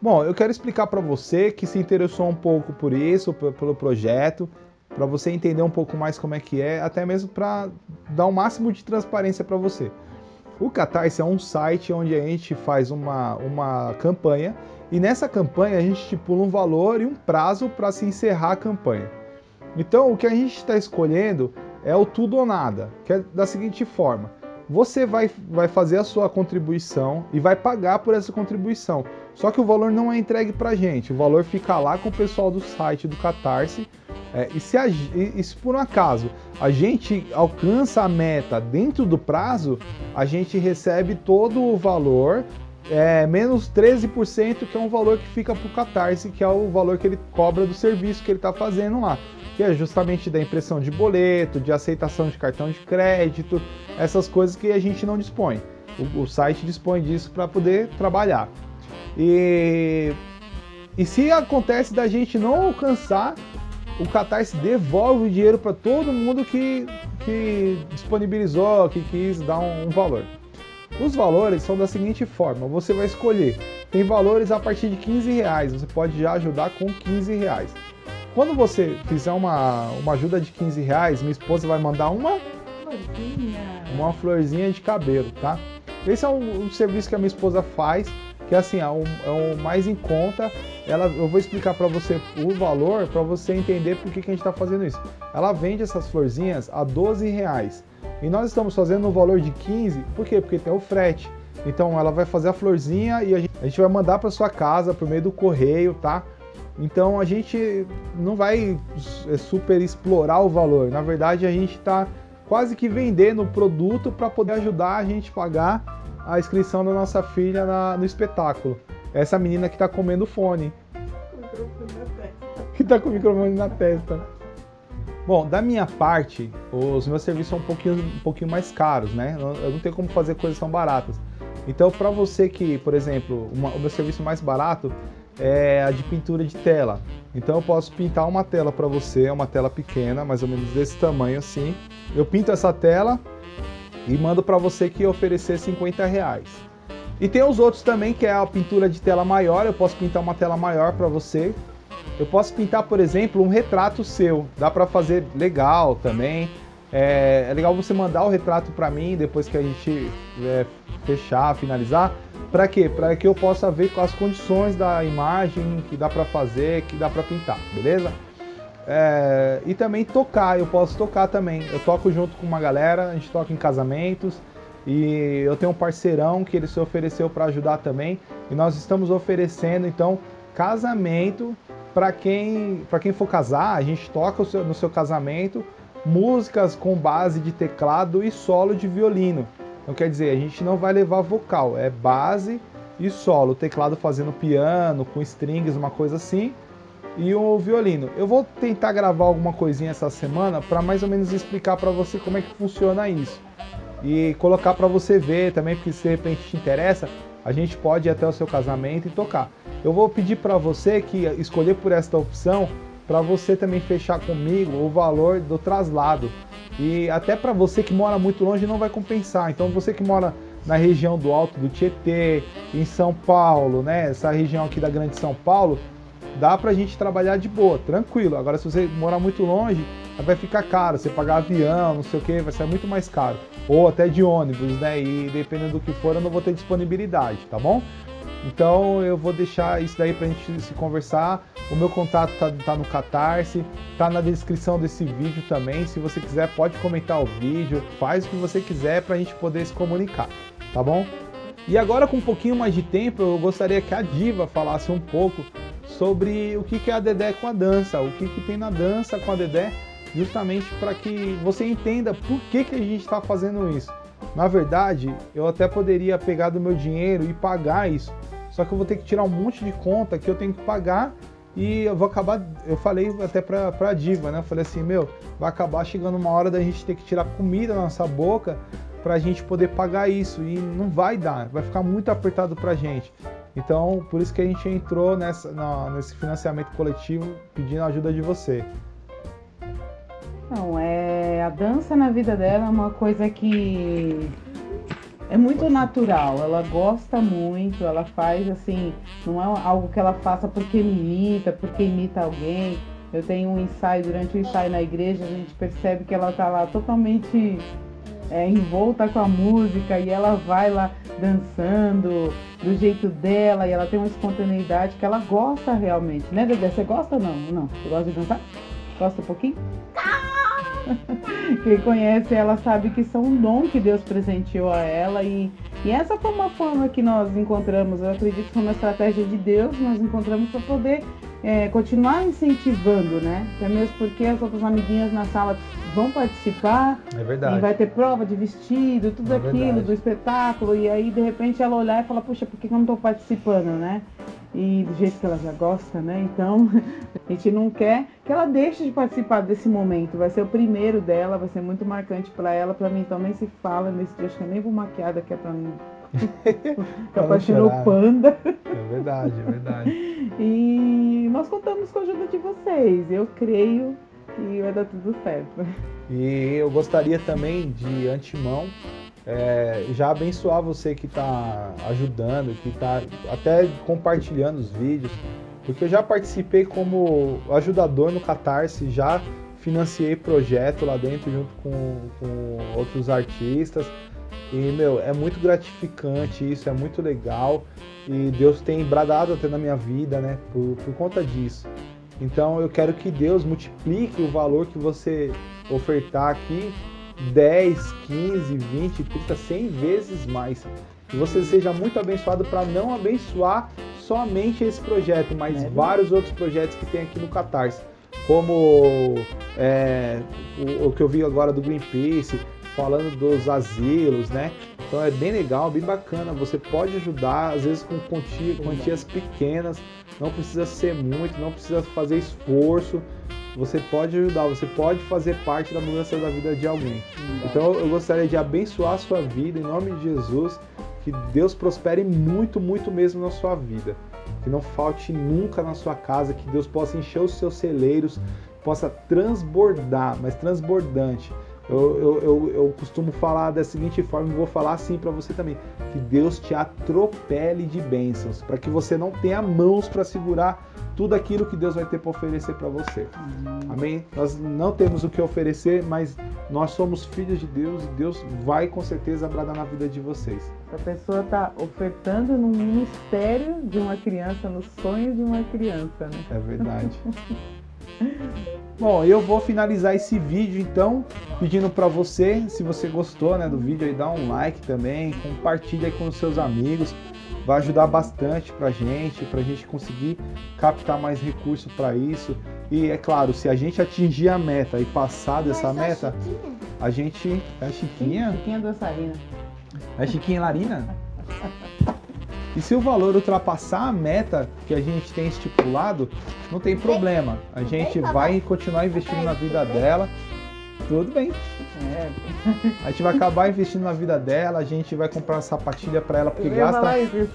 Bom, eu quero explicar para você que se interessou um pouco por isso, pelo projeto, para você entender um pouco mais como é que é, até mesmo para dar o máximo de transparência para você. O Catarse é um site onde a gente faz uma, uma campanha e nessa campanha a gente estipula um valor e um prazo para se encerrar a campanha. Então o que a gente está escolhendo é o tudo ou nada, que é da seguinte forma: você vai, vai fazer a sua contribuição e vai pagar por essa contribuição. Só que o valor não é entregue para a gente, o valor fica lá com o pessoal do site do Catarse. É, e, se a, e se por um acaso a gente alcança a meta dentro do prazo, a gente recebe todo o valor é, menos 13%, que é um valor que fica para o Catarse, que é o valor que ele cobra do serviço que ele está fazendo lá, que é justamente da impressão de boleto, de aceitação de cartão de crédito, essas coisas que a gente não dispõe. O, o site dispõe disso para poder trabalhar. E, e se acontece da gente não alcançar, o Catarse devolve o dinheiro para todo mundo que, que disponibilizou, que quis dar um, um valor. Os valores são da seguinte forma: você vai escolher. Tem valores a partir de 15 reais. Você pode já ajudar com 15 reais. Quando você fizer uma, uma ajuda de 15 reais, minha esposa vai mandar uma florzinha. Uma florzinha de cabelo, tá? Esse é um, um serviço que a minha esposa faz, que assim, é o, é o mais em conta. Ela, eu vou explicar para você o valor para você entender por que, que a gente está fazendo isso. Ela vende essas florzinhas a 12 reais. E nós estamos fazendo no valor de 15, por quê? Porque tem o frete. Então ela vai fazer a florzinha e a gente, a gente vai mandar para sua casa por meio do correio, tá? Então a gente não vai é, super explorar o valor. Na verdade, a gente está quase que vendendo o produto para poder ajudar a gente a pagar a inscrição da nossa filha na, no espetáculo. Essa menina que está comendo fone. Que está com o microfone na testa. Bom, da minha parte, os meus serviços são um pouquinho, um pouquinho mais caros, né? Eu não tenho como fazer coisas tão baratas. Então, para você que, por exemplo, uma, o meu serviço mais barato é a de pintura de tela. Então, eu posso pintar uma tela para você, uma tela pequena, mais ou menos desse tamanho assim. Eu pinto essa tela e mando para você que oferecer 50 reais. E tem os outros também, que é a pintura de tela maior. Eu posso pintar uma tela maior para você, eu posso pintar, por exemplo, um retrato seu. Dá para fazer legal também. É, é, legal você mandar o retrato para mim depois que a gente é, fechar, finalizar. Para quê? Para que eu possa ver as condições da imagem que dá para fazer, que dá para pintar, beleza? É, e também tocar, eu posso tocar também. Eu toco junto com uma galera, a gente toca em casamentos e eu tenho um parceirão que ele se ofereceu para ajudar também. E nós estamos oferecendo então casamento para quem, quem for casar, a gente toca seu, no seu casamento músicas com base de teclado e solo de violino. Então quer dizer, a gente não vai levar vocal, é base e solo, o teclado fazendo piano, com strings, uma coisa assim, e o violino. Eu vou tentar gravar alguma coisinha essa semana para mais ou menos explicar para você como é que funciona isso. E colocar para você ver também, porque se de repente te interessa, a gente pode ir até o seu casamento e tocar. Eu vou pedir para você que escolher por esta opção para você também fechar comigo o valor do traslado. E até para você que mora muito longe não vai compensar. Então você que mora na região do Alto do Tietê, em São Paulo, né? Essa região aqui da Grande São Paulo, dá pra gente trabalhar de boa, tranquilo. Agora se você morar muito longe, vai ficar caro, você pagar avião, não sei o que, vai ser muito mais caro. Ou até de ônibus, né? E dependendo do que for, eu não vou ter disponibilidade, tá bom? Então eu vou deixar isso daí pra gente se conversar. O meu contato tá, tá, no Catarse, tá na descrição desse vídeo também. Se você quiser, pode comentar o vídeo, faz o que você quiser pra gente poder se comunicar, tá bom? E agora com um pouquinho mais de tempo, eu gostaria que a Diva falasse um pouco sobre o que é a Dedé com a dança, o que, que tem na dança com a Dedé, justamente para que você entenda por que, que a gente está fazendo isso. Na verdade, eu até poderia pegar do meu dinheiro e pagar isso, só que eu vou ter que tirar um monte de conta que eu tenho que pagar e eu vou acabar. Eu falei até pra, pra diva, né? Eu falei assim: meu, vai acabar chegando uma hora da gente ter que tirar comida da nossa boca pra gente poder pagar isso e não vai dar, vai ficar muito apertado pra gente. Então, por isso que a gente entrou nessa, nesse financiamento coletivo pedindo a ajuda de você. Não, é a dança na vida dela é uma coisa que É muito natural, ela gosta muito, ela faz assim, não é algo que ela faça porque imita, porque imita alguém. Eu tenho um ensaio, durante o ensaio na igreja, a gente percebe que ela tá lá totalmente é, envolta com a música e ela vai lá dançando do jeito dela e ela tem uma espontaneidade que ela gosta realmente, né, Dedé? Você gosta ou não? Não? Você gosta de dançar? Gosta um pouquinho? Quem conhece ela sabe que são um dom que Deus presenteou a ela e, e essa foi uma forma que nós encontramos. Eu acredito que foi uma estratégia de Deus, nós encontramos para poder é, continuar incentivando, né? Até mesmo porque as outras amiguinhas na sala vão participar. É verdade. E vai ter prova de vestido, tudo É aquilo verdade. do espetáculo. E aí, de repente, ela olhar e falar, puxa, por que que eu não estou participando, né? E do jeito que ela já gosta, né? Então, a gente não quer que ela deixe de participar desse momento. Vai ser o primeiro dela, vai ser muito marcante para ela. Para mim, então, nem se fala nesse trecho, que eu nem vou maquiar daqui a pra mim. Chorar. o panda. É verdade, é verdade. E nós contamos com a ajuda de vocês. Eu creio que vai dar tudo certo. E eu gostaria também, de antemão, é, já abençoar você que está ajudando, que está até compartilhando os vídeos, porque eu já participei como ajudador no Catarse, já financiei projeto lá dentro junto com, com outros artistas. E, meu, é muito gratificante isso, é muito legal. E Deus tem bradado até na minha vida, né, por, por conta disso. Então eu quero que Deus multiplique o valor que você ofertar aqui 10, 15, 20, 30, 100 vezes mais. Que você seja muito abençoado para não abençoar somente esse projeto, mas É. vários outros projetos que tem aqui no Catarse. Como é, o, o que eu vi agora do Greenpeace, falando dos asilos, né? Então é bem legal, bem bacana. Você pode ajudar, às vezes com quantia- quantias pequenas, não precisa ser muito, não precisa fazer esforço. Você pode ajudar, você pode fazer parte da mudança da vida de alguém. Então eu gostaria de abençoar a sua vida em nome de Jesus, que Deus prospere muito, muito mesmo na sua vida. Que não falte nunca na sua casa, que Deus possa encher os seus celeiros, possa transbordar, mas transbordante. Eu, eu, eu, eu costumo falar da seguinte forma, e vou falar assim para você também: que Deus te atropele de bênçãos, para que você não tenha mãos para segurar tudo aquilo que Deus vai ter para oferecer para você. Amém? Nós não temos o que oferecer, mas nós somos filhos de Deus e Deus vai com certeza bradar na vida de vocês. A pessoa está ofertando no ministério de uma criança, no sonho de uma criança, né? É verdade. Bom, eu vou finalizar esse vídeo então, pedindo para você, se você gostou né, do vídeo, aí dá um like também, compartilha aí com os seus amigos, vai ajudar bastante pra gente, pra gente conseguir captar mais recursos para isso. E é claro, se a gente atingir a meta e passar dessa a meta, a gente. É a Chiquinha? Chiquinha dançarina. É Chiquinha Larina? E se o valor ultrapassar a meta que a gente tem estipulado, não tem problema. A gente vai continuar investindo na vida dela. Tudo bem. É, A gente vai acabar investindo na vida dela, a gente vai comprar sapatilha pra ela, porque gasta,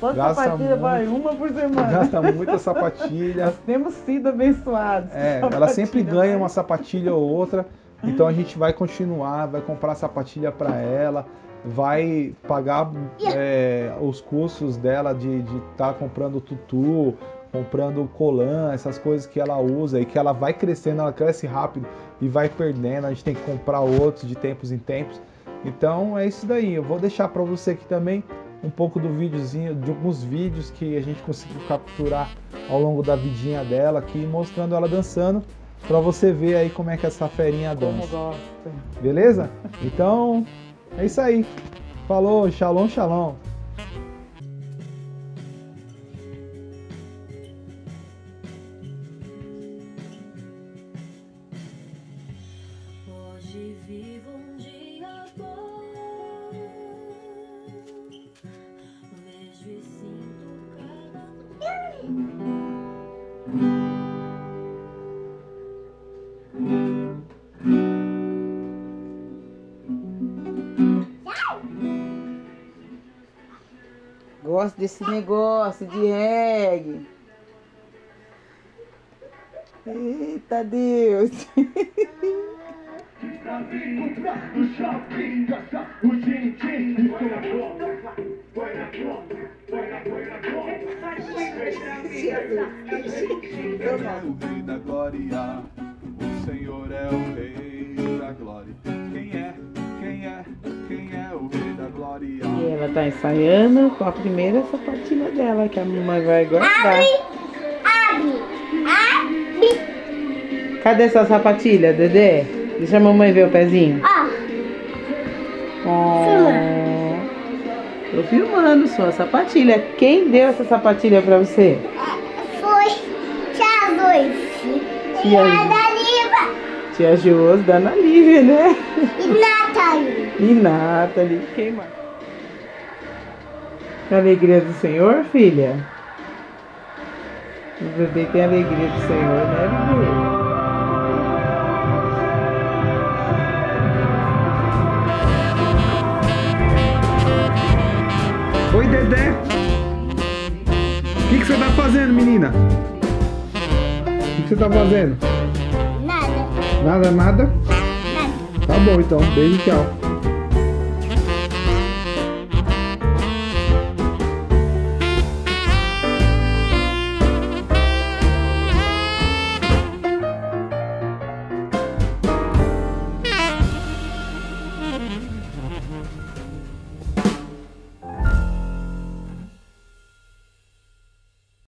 só gasta sapatilha muito. vai uma por semana. gasta muita sapatilha. Nós temos sido abençoados. É, ela sempre ganha uma sapatilha ou outra. Então a gente vai continuar, vai comprar sapatilha para ela, vai pagar é, os custos dela de estar comprando tutu, comprando colã, essas coisas que ela usa e que ela vai crescendo, ela cresce rápido e vai perdendo. A gente tem que comprar outros de tempos em tempos. Então é isso daí. Eu vou deixar para você aqui também um pouco do videozinho, de alguns vídeos que a gente conseguiu capturar ao longo da vidinha dela aqui, mostrando ela dançando, para você ver aí como é que essa ferinha dança. Beleza? Então, é isso aí. Falou, shalom, shalom. Hoje vivo um dia bom. Gosto desse negócio de reggae. Eita Deus! Quem tá ensaiando com a primeira sapatilha dela, que a mamãe vai guardar. Abre, abre. Cadê sua sapatilha, Dedê? Deixa a mamãe ver o pezinho. Ó, Oh, tô filmando sua sapatilha. Quem deu essa sapatilha pra você? foi tia Luiz. Tia a Lu- da Liva. Tia Josi da Ana Lívia, né? E Nathalie. E Nathalie. Quem mais? A alegria do Senhor, filha? O bebê tem a alegria do Senhor, né, bebê? Oi, Dedé. O que, que você tá fazendo, menina? O que, que você tá fazendo? Nada, Nada, nada? nada. Tá bom então. Beijo, tchau.